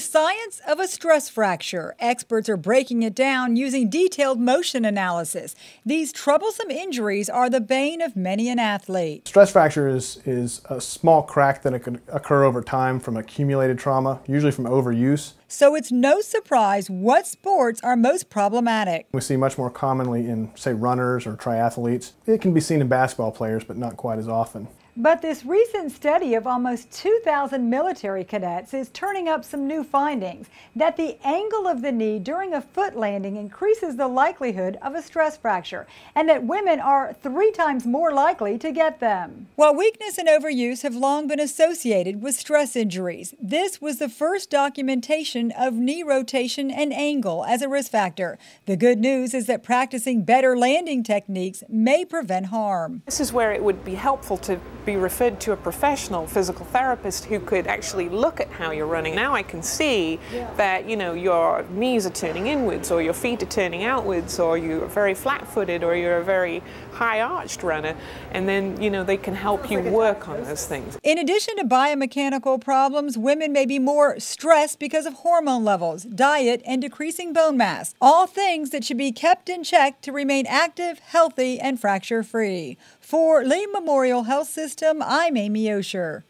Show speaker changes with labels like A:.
A: science of a stress fracture. Experts are breaking it down using detailed motion analysis. These troublesome injuries are the bane of many an athlete.
B: Stress fracture is, is a small crack that can occur over time from accumulated trauma, usually from overuse.
A: So it's no surprise what sports are most problematic.
B: We see much more commonly in, say, runners or triathletes. It can be seen in basketball players, but not quite as often.
A: But this recent study of almost 2,000 military cadets is turning up some new findings that the angle of the knee during a foot landing increases the likelihood of a stress fracture and that women are three times more likely to get them. While weakness and overuse have long been associated with stress injuries, this was the first documentation of knee rotation and angle as a risk factor. The good news is that practicing better landing techniques may prevent harm.
C: This is where it would be helpful to be referred to a professional physical therapist who could actually look at how you're running. Now I can see yeah. that you know your knees are turning inwards or your feet are turning outwards or you're very flat-footed or you're a very high-arched runner and then you know they can help you work on those things.
A: In addition to biomechanical problems, women may be more stressed because of hormone levels, diet, and decreasing bone mass. All things that should be kept in check to remain active, healthy, and fracture-free. For Lee Memorial Health System, I'm Amy Oshier.